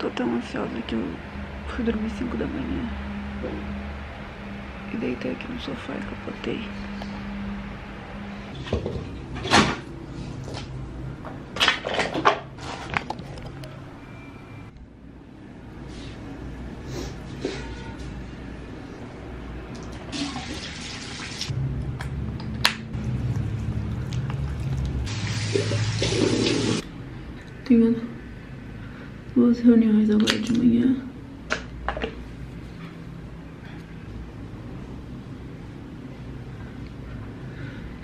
Tô tão ansiosa que eu fui dormir 5 da manhã. E deitei aqui no sofá e capotei. Tenho duas reuniões agora de manhã.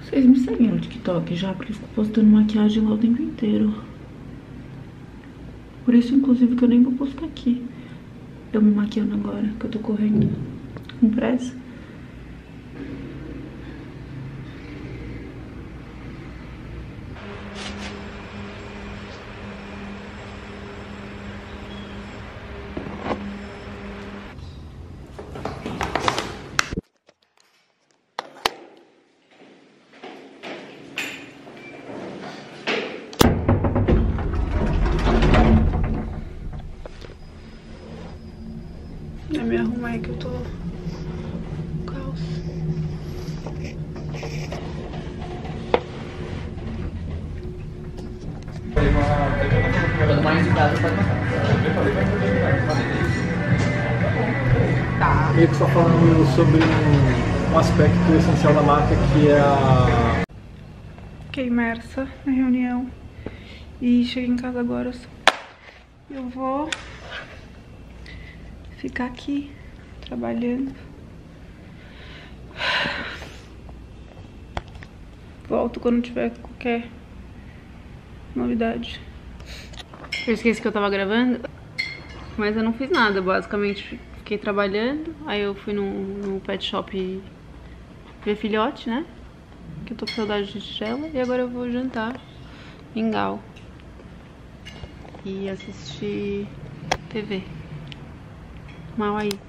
Vocês me seguem no TikTok já, porque eu fico postando maquiagem lá o tempo inteiro. Por isso, inclusive, que eu nem vou postar aqui. Eu me maquiando agora, que eu tô correndo com pressa. É me arrumar aí que eu tô caos. Quanto mais cuidado, pode matar. Tá. meio que só falando sobre um, um aspecto essencial da marca que é a Fiquei imersa na reunião e cheguei em casa agora. Eu vou ficar aqui trabalhando. Volto quando tiver qualquer novidade. Eu esqueci que eu tava gravando, mas eu não fiz nada. Basicamente, fiquei trabalhando. Aí eu fui no, pet shop ver filhote, né? Que eu tô com saudade de tigela. E agora eu vou jantar mingau. E assistir TV. Mal aí.